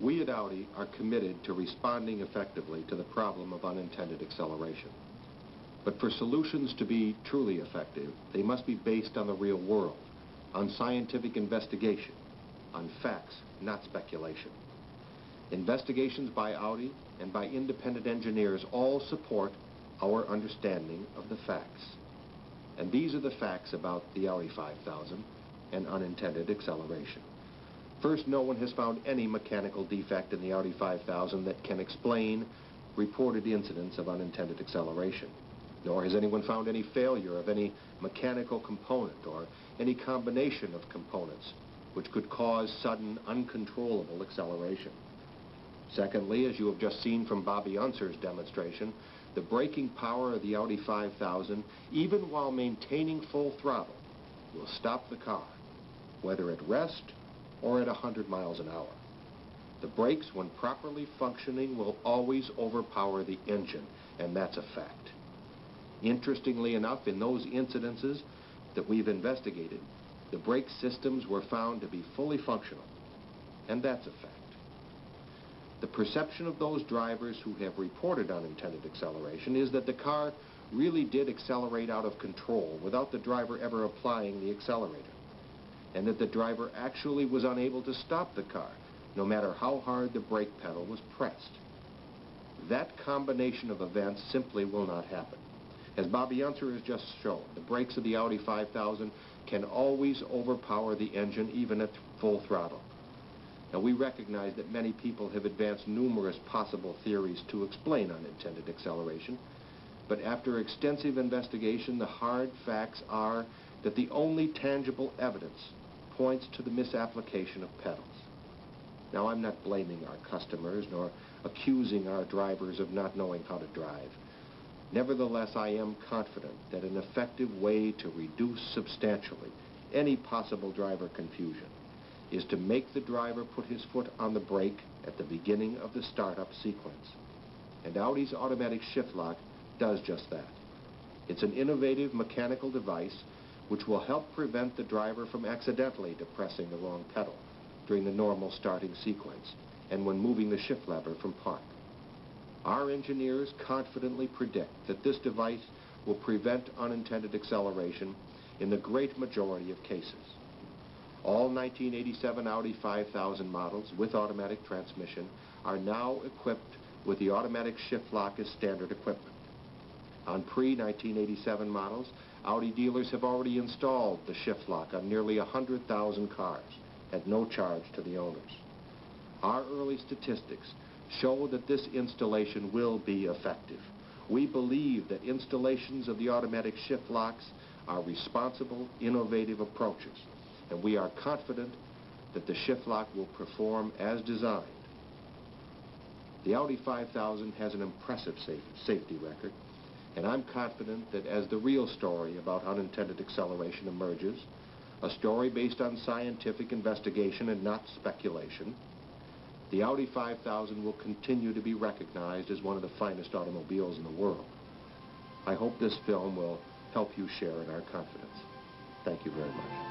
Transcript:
We at Audi are committed to responding effectively to the problem of unintended acceleration. But for solutions to be truly effective, they must be based on the real world, on scientific investigation, on facts, not speculation. Investigations by Audi and by independent engineers all support our understanding of the facts. And these are the facts about the Audi 5000 and unintended acceleration. First, no one has found any mechanical defect in the Audi 5000 that can explain reported incidents of unintended acceleration. Nor has anyone found any failure of any mechanical component or any combination of components which could cause sudden, uncontrollable acceleration. Secondly, as you have just seen from Bobby Unser's demonstration, the braking power of the Audi 5000, even while maintaining full throttle, will stop the car, whether at rest or at 100 miles an hour. The brakes, when properly functioning, will always overpower the engine, and that's a fact. Interestingly enough, in those incidences that we've investigated, the brake systems were found to be fully functional, and that's a fact. The perception of those drivers who have reported unintended acceleration is that the car really did accelerate out of control without the driver ever applying the accelerator, and that the driver actually was unable to stop the car, no matter how hard the brake pedal was pressed. That combination of events simply will not happen. As Bobby Unser has just shown, the brakes of the Audi 5000 can always overpower the engine even at full throttle. Now, we recognize that many people have advanced numerous possible theories to explain unintended acceleration, but after extensive investigation, the hard facts are that the only tangible evidence points to the misapplication of pedals. Now, I'm not blaming our customers nor accusing our drivers of not knowing how to drive. Nevertheless, I am confident that an effective way to reduce substantially any possible driver confusion is to make the driver put his foot on the brake at the beginning of the startup sequence. And Audi's automatic shift lock does just that. It's an innovative mechanical device which will help prevent the driver from accidentally depressing the wrong pedal during the normal starting sequence and when moving the shift lever from park. Our engineers confidently predict that this device will prevent unintended acceleration in the great majority of cases. All 1987 Audi 5000 models with automatic transmission are now equipped with the automatic shift lock as standard equipment. On pre-1987 models, Audi dealers have already installed the shift lock on nearly 100,000 cars at no charge to the owners. Our early statistics show that this installation will be effective. We believe that installations of the automatic shift locks are responsible, innovative approaches, and we are confident that the shift lock will perform as designed. The Audi 5000 has an impressive safety record, and I'm confident that as the real story about unintended acceleration emerges, a story based on scientific investigation and not speculation, the Audi 5000 will continue to be recognized as one of the finest automobiles in the world. I hope this film will help you share in our confidence. Thank you very much.